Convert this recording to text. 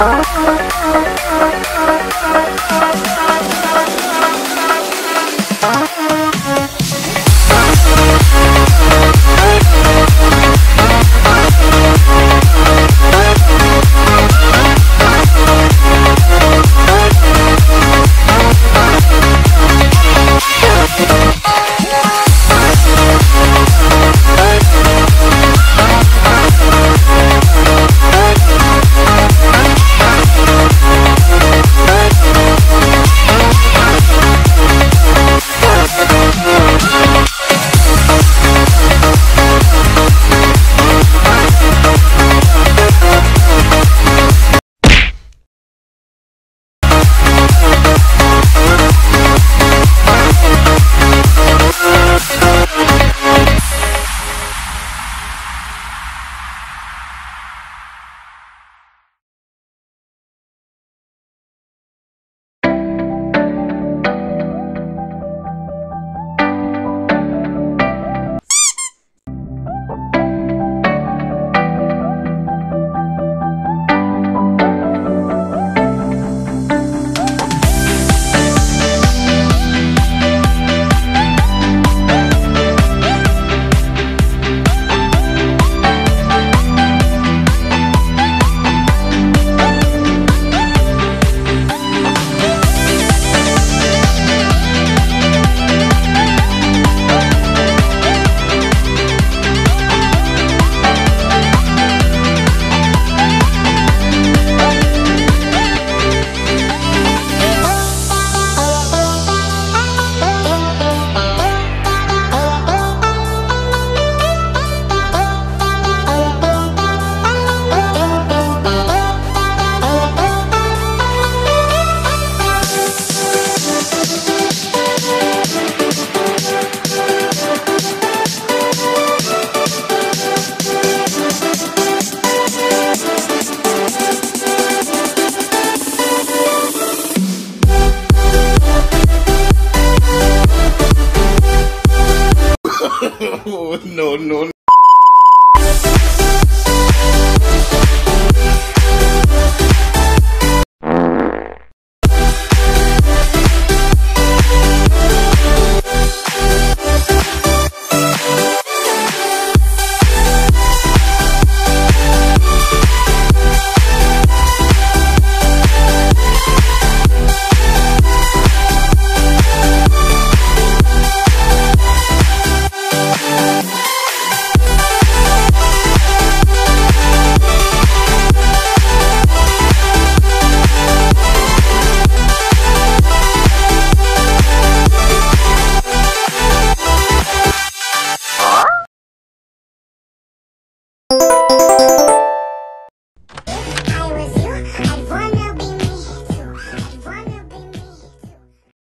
Thank no, no,